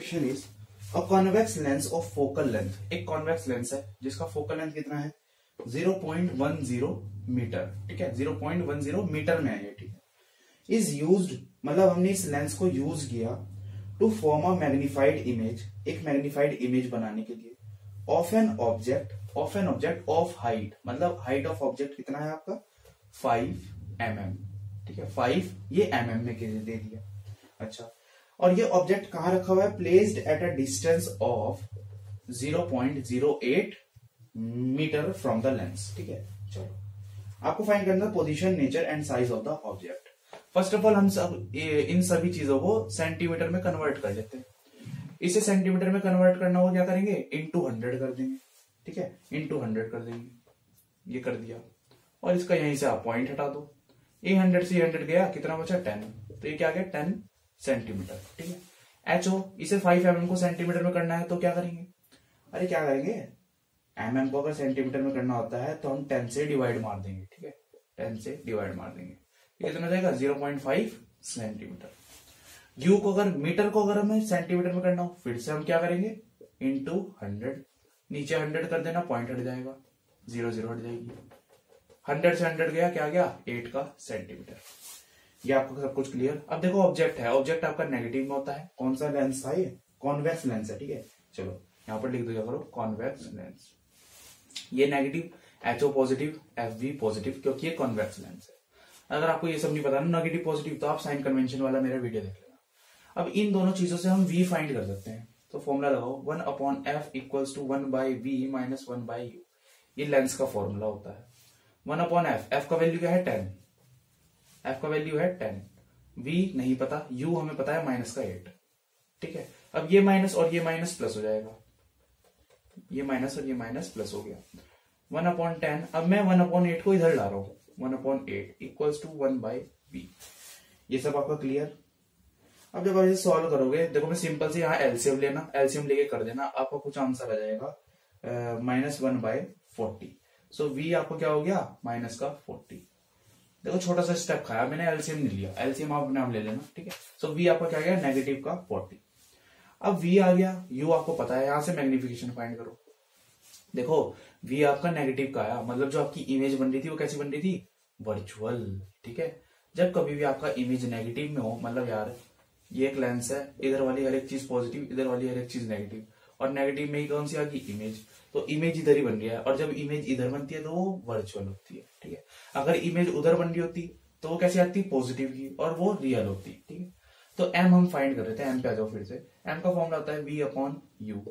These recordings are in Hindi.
Question is a convex lens of focal length एक कॉन्वेक्स लेंस है जिसका फोकल लेंथ कितना है? 0.10 मीटर ठीक है? 0.10 मीटर में है ये ठीक है? इज़ यूज्ड मतलब हमने इस लेंस को यूज़ किया to form a magnified image एक मैग्निफाइड इमेज बनाने के लिए of an object of an object of height मतलब हाइट ऑफ़ ऑब्जेक्ट कितना है आपका? फाइव एम mm, ठीक है? फाइव ये एम mm में दे दिया। अच्छा। और ये ऑब्जेक्ट कहाँ रखा हुआ है? Placed at a distance of 0.08 meter from the lens ठीक है? चलो। आपको फाइंड करना है position nature and size of the object first of all हम सब इन सभी चीज़ों को सेंटीमीटर में कन्वर्ट कर लेते हैं। इसे सेंटीमीटर में कन्वर्ट करना हो क्या करेंगे? इंटू हंड्रेड कर देंगे। ठीक है? इंटू हंड्रेड कर देंगे। ये कर दिया। और इसका यहीं से आप पॉइंट हटा दो। ए हंड्रेड से हंड्रेड गया, कितना बचा? टेन तो ये क्या गया? टेन सेंटीमीटर, ठीक है? एच ओ इसे फाइव एम को सेंटीमीटर में करना है तो क्या करेंगे? अरे क्या करेंगे? एम एम को अगर सेंटीमीटर में करना होता है तो हम टेन से डिवाइड मार देंगे, ठीक है? टेन से डिवाइड मार देंगे। कितना जाएगा zero point five centimeter U को अगर मीटर को अगर हमें सेंटीमीटर में करना हो, फिर से हम क्या करेंगे? इंटू हंड्रेड नीचे हंड्रेड कर देना पॉइंट हट जाएगा। ज़ीरो ज़ीरो हट जाएगी। हंड्रेड से हंड्रेड गया, क्या गया? एट का सेंटीमीटर ये आपको सब कुछ क्लियर अब देखो ऑब्जेक्ट है। ऑब्जेक्ट आपका नेगेटिव में होता है। कौन सा लेंस था ये? कॉन्वेक्स लेंस है, ठीक है? चलो, यहाँ पर लिख दो करो कॉन्वेक्स लेंस ये negative HO positive F V positive क्योंकि ये कॉन्वेक्स लेंस है। अगर आपको ये सब नहीं पता ना नेगेटिव पॉजिटिव तो आप साइन कन्वेंशन वाला मेरा वीडियो देख लेना। अब इन दोनों चीज़ों से हम वी फाइंड कर सकते हैं। तो फॉर्मूला लगाओ one upon F equals to one by V minus one by U ये लेंस का फॉर्मूला होता है। वन अपॉन एफ़ एफ़ का वैल्यू क्या है? टेन एफ़ का वैल्यू है टेन वी नहीं पता यू हमें पता है माइनस का एट ठीक है? अब ये माइनस और ये माइनस प्लस हो जाएगा. ये माइनस और ये माइनस प्लस हो गया. वन अपॉन टेन अब मैं वन अपॉन एट को इधर ला रहा हूँ. One upon eight equals to one by B ये सब आपका क्लियर अब जब आप इसे सॉल्व करोगे, देखो मैं सिंपल से यहाँ एलसीएम लेना एलसीएम लेके कर देना, आपका कुछ आंसर आ जाएगा minus one by forty so V आपको क्या हो गया? माइनस का फोर्टी देखो, छोटा सा स्टेप खाया, मैंने एलसीएम नहीं लिया। एलसीएम आप नाम ले लेना, ठीक है? सो वी आपका क्या गया? नेगेटिव का फोर्टी अब वी आ गया। यू आपको पता है, यहाँ से मैग्निफिकेशन फाइंड करो। देखो वी आपका नेगेटिव का आया। मतलब जो आपकी इमेज बन रही थी, वो कैसी बन रही थी? वर्चुअल ठीक है? जब कभी भी आपका इमेज नेगेटिव में हो मतलब यार, ये एक लेंस है, इधर वाली हर एक चीज़ पॉजिटिव इधर वाली हर एक चीज़ नेगेटिव और नेगेटिव में ही कौन सी आ गई? इमेज तो इमेज इधर ही बन रही है और जब इमेज इधर बनती है तो वो वर्चुअल होती है, ठीक है? अगर इमेज उधर बन रही होती तो वो कैसी आती? पॉजिटिव की और वो रियल होती, ठीक है? तो एम हम फाइंड कर रहे थे एम पे आ जाओ फिर से। एम का फॉर्मूला होता है वी अपॉन यू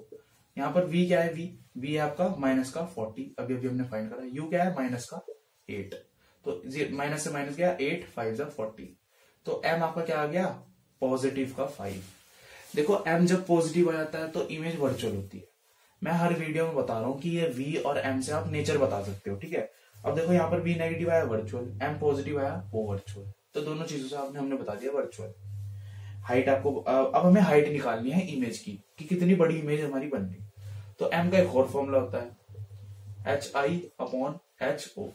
यहाँ पर वी क्या है वी वी है आपका माइनस का फोर्टी अभी अभी हमने फाइंड करा यू क्या है? माइनस का एट तो माइनस से माइनस गया एट फाइव जा फोर्टी तो एम आपका क्या आ गया? पॉजिटिव का फाइव देखो एम जब पॉजिटिव आ जाता है तो इमेज वर्चुअल होती है। मैं हर वीडियो में बता रहा हूँ कि ये वी और एम से आप नेचर बता सकते हो, ठीक है? अब देखो, यहाँ पर वी नेगेटिव आया वर्चुअल एम पॉजिटिव आया वो वर्चुअल तो दोनों चीज़ों से आपने, हमने बता दिया वर्चुअल हाइट आपको, अब हमें हाइट निकालनी है इमेज की, कि कितनी बड़ी इमेज हमारी बन रही तो एम का एक और फॉर्मूला होता है H I upon H O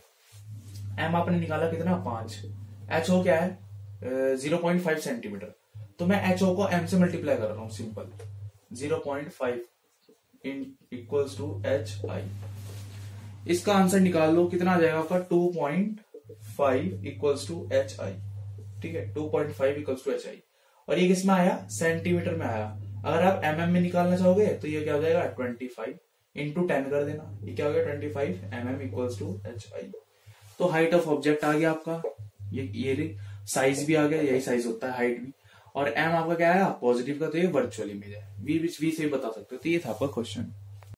M आपने निकाला कितना? पाँच। एच ओ क्या है? ज़ीरो पॉइंट फाइव सेंटीमीटर तो मैं एच ओ को एम से मल्टीप्लाई कर रहा हूँ simple zero point five in equals to H I इसका आंसर निकाल लो, कितना आ जाएगा आपका? Two point five equals to H I ठीक है? Two point five equals to H I और ये किसमें आया? सेंटीमीटर में आया. अगर आप एम mm में निकालना चाहोगे तो ये क्या हो जाएगा? ट्वेंटी फाइव इंटू टेन कर देना. ये क्या हो गया? Twenty five M M equals to H I तो हाइट ऑफ़ ऑब्जेक्ट आ गया आपका. ये ये साइज़ भी आ गया, यही साइज़ होता है हाइट भी. और एम आपका क्या आया पॉजिटिव का तो ये वर्चुअल इमेज है। वी वी से बता सकते हो। तो ये था आपका क्वेश्चन